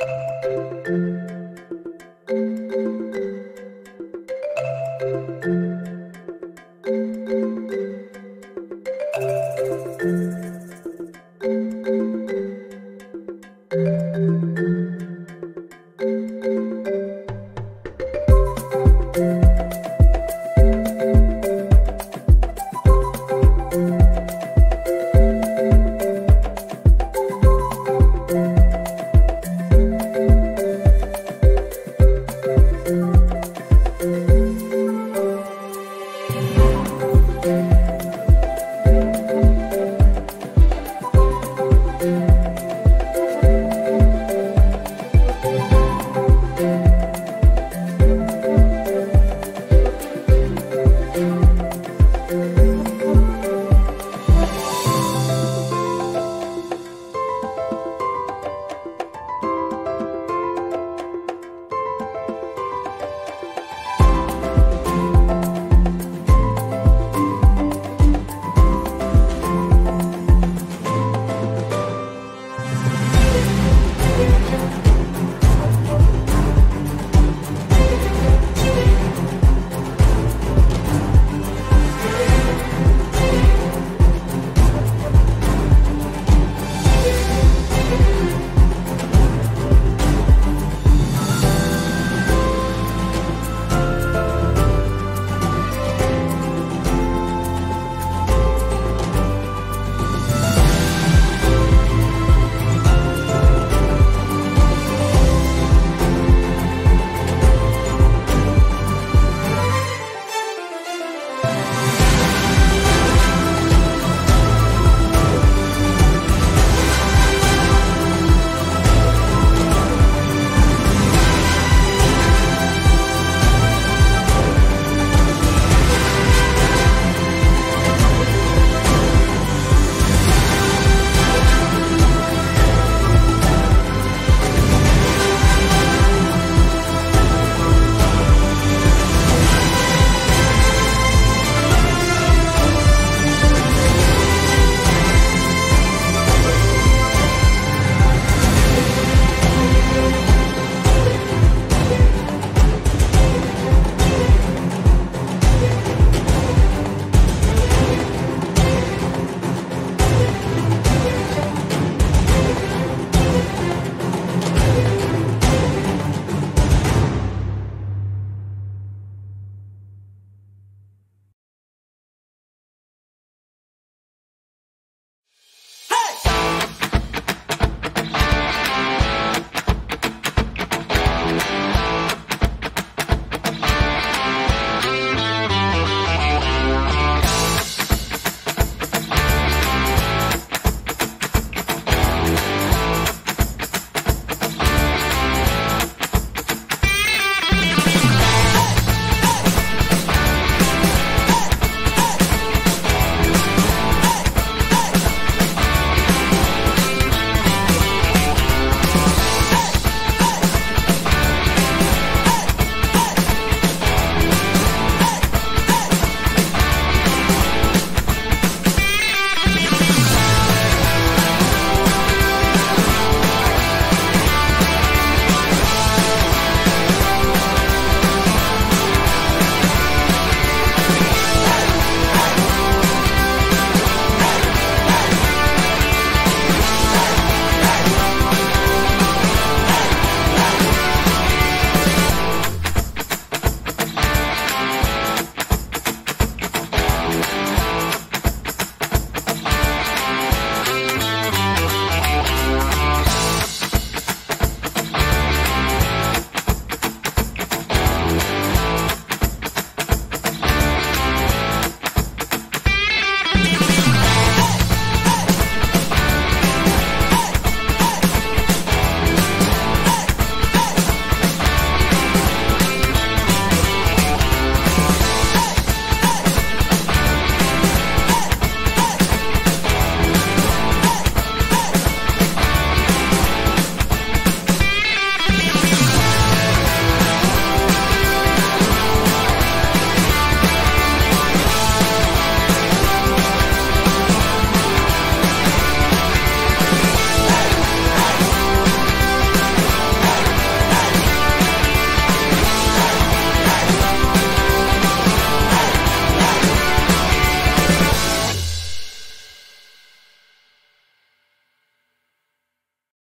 you